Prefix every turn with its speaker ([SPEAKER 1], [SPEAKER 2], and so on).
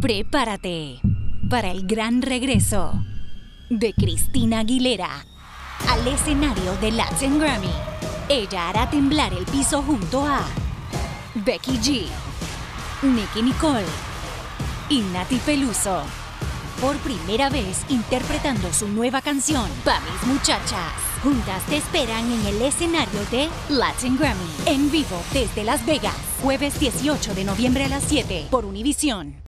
[SPEAKER 1] Prepárate para el gran regreso de Cristina Aguilera al escenario de Latin Grammy. Ella hará temblar el piso junto a Becky G, Nicky Nicole y Nati Peluso. Por primera vez interpretando su nueva canción, Pa' mis muchachas. Juntas te esperan en el escenario de Latin Grammy. En vivo desde Las Vegas. Jueves 18 de noviembre a las 7 por Univisión.